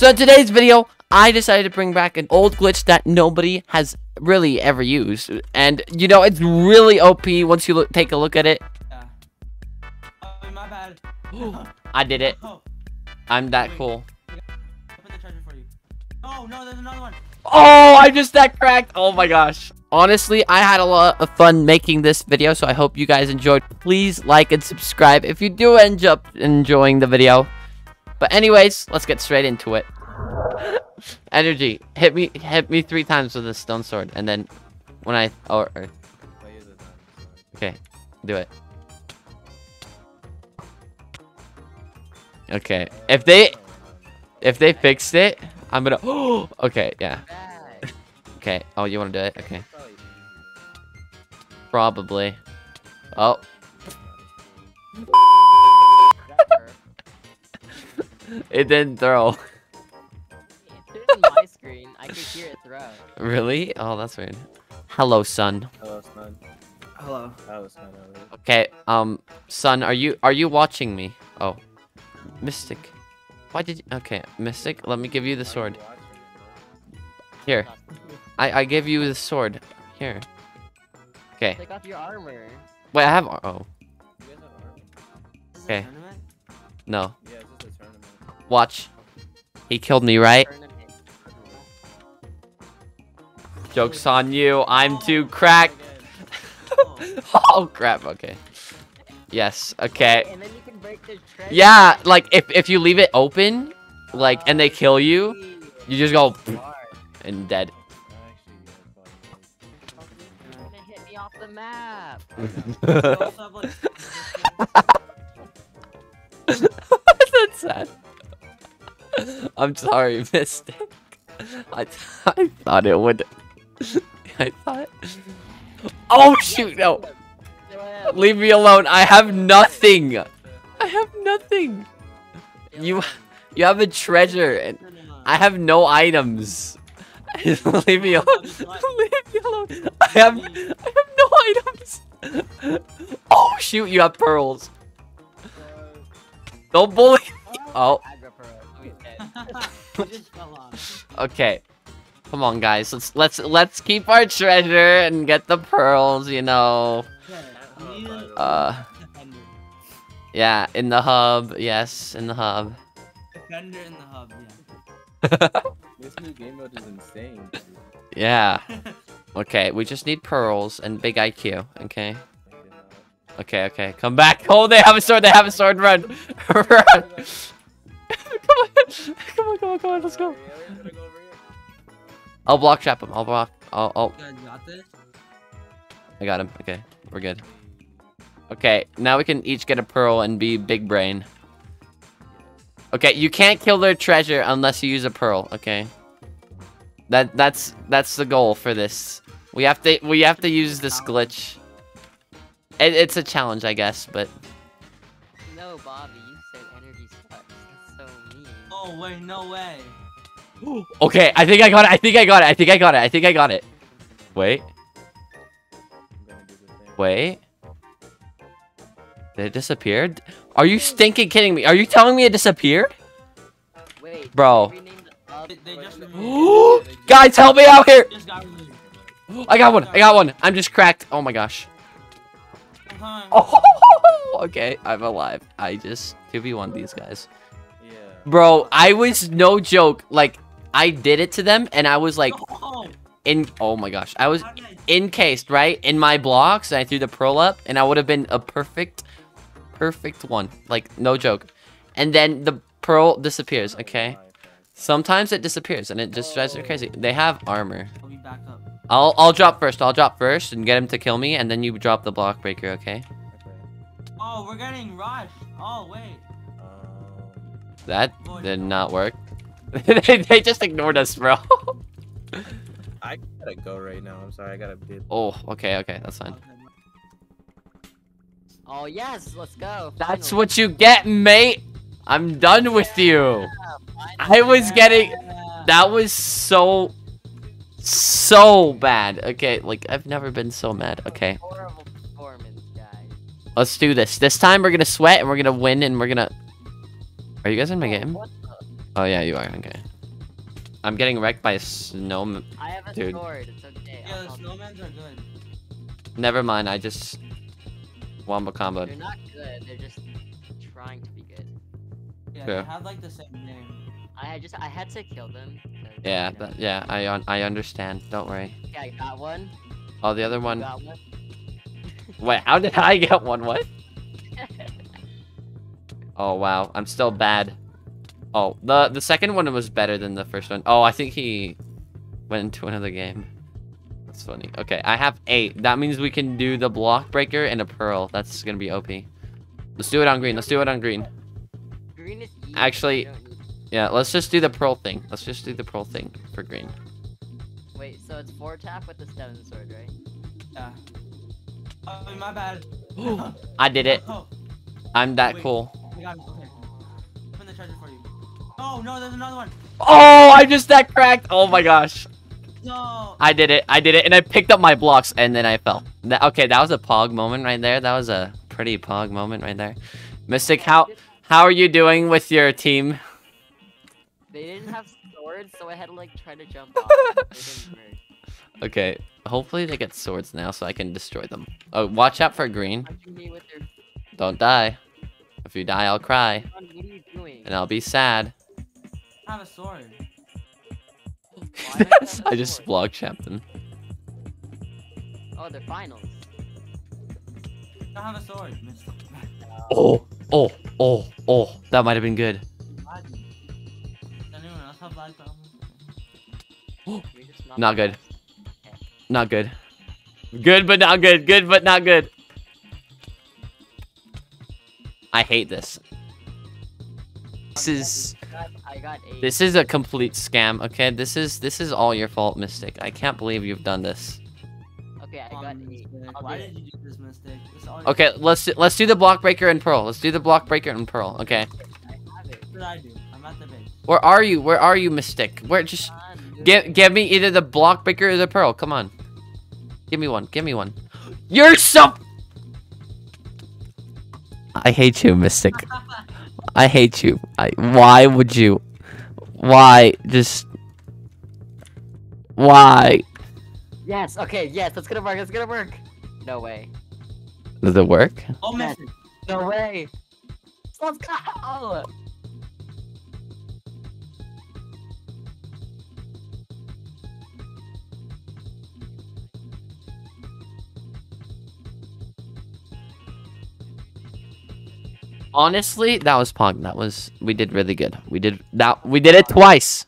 So in today's video, I decided to bring back an old glitch that nobody has really ever used. And, you know, it's really OP once you look, take a look at it. Yeah. Oh, my bad. I did it. Oh, I'm that cool. open the treasure for you. Oh, no, there's another one. Oh, I just that cracked. Oh my gosh. Honestly, I had a lot of fun making this video, so I hope you guys enjoyed. Please like and subscribe if you do end up enjoying the video. But anyways, let's get straight into it. Energy, hit me, hit me three times with a stone sword, and then when I, oh, or, okay, do it. Okay, if they, if they fixed it, I'm gonna. Oh, okay, yeah. Okay. Oh, you want to do it? Okay. Probably. Oh. It didn't throw. It threw my screen. I could hear it throw. Really? Oh, that's weird. Hello, son. Hello, son. Hello. Hello, son. Okay. Um, son, are you are you watching me? Oh, Mystic. Why did you? Okay, Mystic. Let me give you the sword. Here. I I give you the sword. Here. Okay. Take off your armor. Wait, I have. Oh, You guys have armor? Okay. no. Watch. He killed me, right? Joke's on you. I'm too cracked. Oh, crap. Okay. Yes. Okay. And then you can break the treasure. Yeah, like if if you leave it open, like and they kill you, you just go and dead. I'm sorry, Mystic. I I thought it would. I thought. Oh shoot! No, leave me alone. I have nothing. I have nothing. You you have a treasure and. I have no items. Leave me alone. Leave me alone. I have I have no items. Oh shoot, you have pearls. Don't bully. Pearl. Oh, okay. Come on, guys. Let's let's let's keep our treasure and get the pearls. You know. Okay, you need a Uh, yeah, in the hub. Yes, in the hub. Defender in the hub, yeah. This new game mode is insane. dude. yeah. Okay, we just need pearls and big IQ. Okay. Okay, okay. Come back. Oh, they have a sword. They have a sword. Run. Run. come on. Come on, come on. Let's go. I'm gonna go over here. I'll block trap him. I'll block. I'll, I'll. You guys got this? I got him. Okay. We're good. Okay. Now we can each get a pearl and be big brain. Okay. You can't kill their treasure unless you use a pearl. Okay. That that's that's the goal for this. We have to we have to use this glitch. It, it's a challenge, I guess, but No, Bobby, so mean. Oh, wait, no way. Okay, I think I got it. I think I got it. I think I got it. I think I got it. Wait, I'm gonna do the thing. wait. Did it disappear? Are you stinking kidding me? Are you telling me it disappeared? Wait, Bro. they renamed the hub They, they just the- removed it. Guys, help me out here! Just got removed. I got one. I got one. I'm just cracked. Oh my gosh. Oh, okay. I'm alive. I just 2v1 these guys. Yeah. Bro, I was no joke. Like, I did it to them and I was like Oh, in. Oh my gosh. I was how did I- encased, right? In my blocks, and I threw the pearl up, and I would have been a perfect, perfect one. Like, no joke. And then the pearl disappears, oh okay? Sometimes it disappears, and it just drives me crazy. They have armor. I'll be back up. I'll, I'll drop first. I'll drop first and get him to kill me, and then you drop the block breaker, okay? Oh, we're getting rushed. Oh, wait. That did not work. they, they just ignored us, bro. I gotta go right now. I'm sorry. I gotta bid. oh, okay, okay. That's fine. Oh yes, let's go. That's finally. what you get, mate. I'm done with you. Yeah, I was getting... That was so so bad. Okay, like I've never been so mad. Okay, Horrible performance, guys. let's do this. This time we're gonna sweat and we're gonna win and we're gonna. Are you guys in my Oh, game? Oh yeah, you are. Okay. I'm getting wrecked by a snow. I have a Dude. sword. It's okay. Yeah, the help you. snowmans are good. Never mind. I just wombo They're not good. They're just trying to be good. Yeah, Yeah. they have like the same name. I had just I had to kill them. 'cause, Yeah, you know. that, yeah. I un I understand. Don't worry. Yeah, I got one. Oh, the other one. got one. Wait, how did I get one? What? Oh wow, I'm still bad. Oh, the the second one was better than the first one. Oh, I think he went into another game. That's funny. Okay, I have eight. That means we can do the block breaker and a pearl. That's gonna be OP. Let's do it on green. Let's do it on green. Green is easy. Actually- you don't need- Yeah, let's just do the pearl thing. Let's just do the pearl thing for green. Wait, so it's four tap with the stone sword, right? Yeah. Oh, my bad. I did it. Oh, I'm that Wait. cool. We got it. Okay. Open the treasure for you. Oh no, there's another one. Oh, I just that cracked. Oh my gosh. No. I did it. I did it. And I picked up my blocks and then I fell. That, okay, that was a pog moment right there. That was a pretty pog moment right there. Mystic, how how are you doing with your team? They didn't have swords, so I had to like try to jump off. They didn't work. Okay, hopefully they get swords now so I can destroy them. Oh, watch out for green. Punching me with their Don't die. If you die, I'll cry. gun. What are you doing? And I'll be sad. I have a sword. Why don't you have a I just sword? vlog chapped. Oh, they're finals. I have a sword. Oh, oh, oh, oh. That might have been good. Anyone else have black belt? Not, Not good. Not good. Good, but not good. Good, but not good. I hate this. This is I got, I got eight. this is a complete scam. Okay, this is this is all your fault, Mystic. I can't believe you've done this. Okay, I got eight. Why did you do this mistake? It's all Okay, let's do- let's do the block breaker and pearl. Let's do the block breaker and pearl. Okay, I have it. What did I do? I'm at the base. where are you? Where are you, Mystic? Where just Come on, give give me either the block breaker or the pearl. Come on, give me one. Give me one. You're so. I hate you, Mystic. I hate you. I. Why would you? Why just? Why Yes. Okay. Yes. That's gonna work. That's gonna work. No way. does it work? Oh, Yes. Mystic. No way. Let's go. Honestly, that was pog. That was we did really good. We did that. We did it twice.